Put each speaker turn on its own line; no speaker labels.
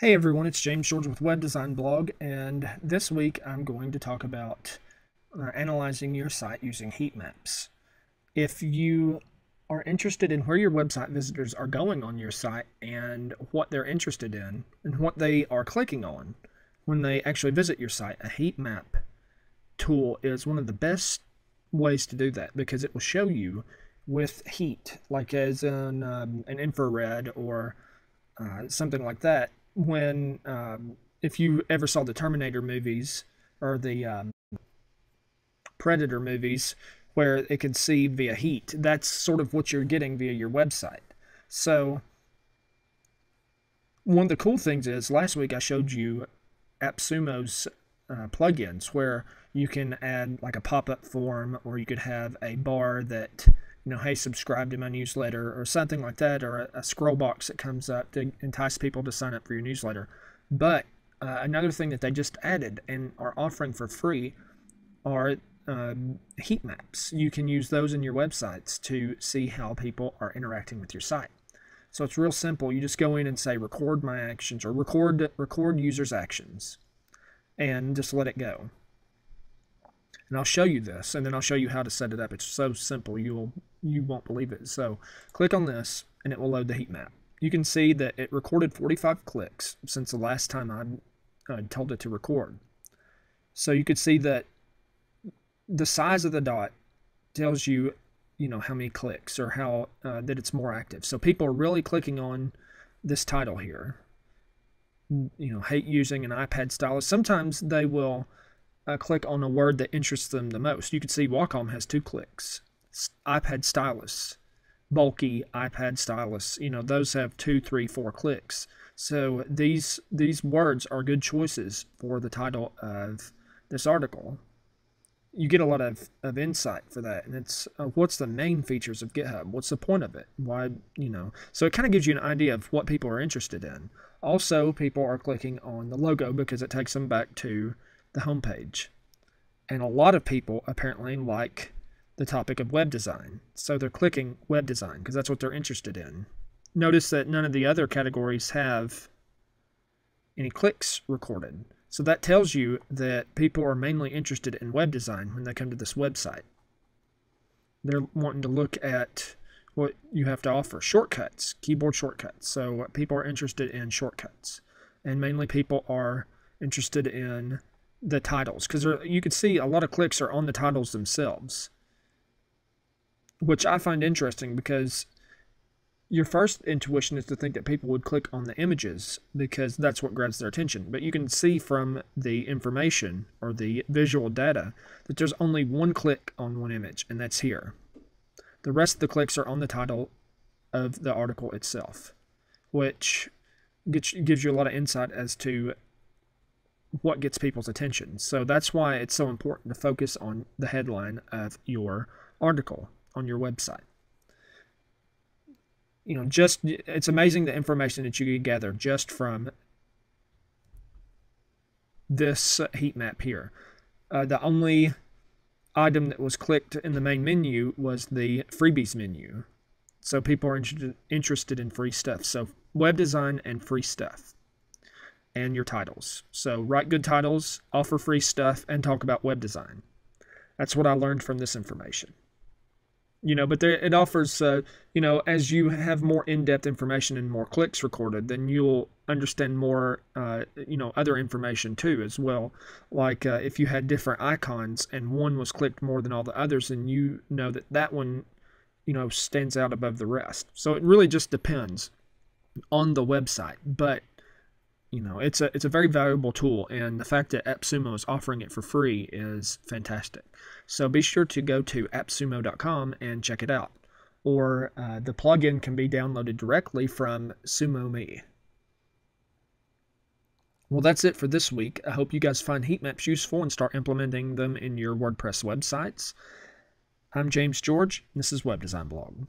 Hey everyone, it's James George with Web Design Blog, and this week I'm going to talk about uh, analyzing your site using heat maps. If you are interested in where your website visitors are going on your site and what they're interested in and what they are clicking on when they actually visit your site, a heat map tool is one of the best ways to do that because it will show you with heat, like as in um, an infrared or uh, something like that, when um, if you ever saw the Terminator movies or the um, Predator movies where it can see via heat, that's sort of what you're getting via your website. So one of the cool things is last week I showed you AppSumo's uh, plugins where you can add like a pop-up form or you could have a bar that you know, hey, subscribe to my newsletter or something like that, or a, a scroll box that comes up to entice people to sign up for your newsletter. But uh, another thing that they just added and are offering for free are um, heat maps. You can use those in your websites to see how people are interacting with your site. So it's real simple. You just go in and say record my actions or record record users actions and just let it go. And I'll show you this and then I'll show you how to set it up. It's so simple. You'll you won't believe it. So click on this and it will load the heat map. You can see that it recorded 45 clicks since the last time I uh, told it to record. So you could see that the size of the dot tells you, you know, how many clicks or how uh, that it's more active. So people are really clicking on this title here. You know, hate using an iPad stylus. Sometimes they will uh, click on a word that interests them the most. You can see Wacom has two clicks iPad stylus, bulky iPad stylus. You know, those have two, three, four clicks. So these these words are good choices for the title of this article. You get a lot of, of insight for that, and it's uh, what's the main features of GitHub? What's the point of it? Why you know? So it kind of gives you an idea of what people are interested in. Also, people are clicking on the logo because it takes them back to the homepage, and a lot of people apparently like the topic of web design. So they're clicking web design because that's what they're interested in. Notice that none of the other categories have any clicks recorded. So that tells you that people are mainly interested in web design when they come to this website. They're wanting to look at what you have to offer shortcuts, keyboard shortcuts. So people are interested in shortcuts. And mainly people are interested in the titles because you can see a lot of clicks are on the titles themselves which I find interesting because your first intuition is to think that people would click on the images because that's what grabs their attention. But you can see from the information or the visual data that there's only one click on one image, and that's here. The rest of the clicks are on the title of the article itself, which gets, gives you a lot of insight as to what gets people's attention. So that's why it's so important to focus on the headline of your article on your website. You know, just it's amazing the information that you can gather just from this heat map here. Uh, the only item that was clicked in the main menu was the freebies menu. So people are interested interested in free stuff. So web design and free stuff and your titles. So write good titles, offer free stuff, and talk about web design. That's what I learned from this information you know but there, it offers uh, you know as you have more in-depth information and more clicks recorded then you'll understand more uh, you know other information too as well. Like uh, if you had different icons and one was clicked more than all the others then you know that that one you know stands out above the rest. So it really just depends on the website but you know it's a it's a very valuable tool and the fact that appsumo is offering it for free is fantastic. So be sure to go to appsumo.com and check it out or uh, the plugin can be downloaded directly from sumo.me well that's it for this week. I hope you guys find heat maps useful and start implementing them in your wordpress websites. I'm james george. This is web design blog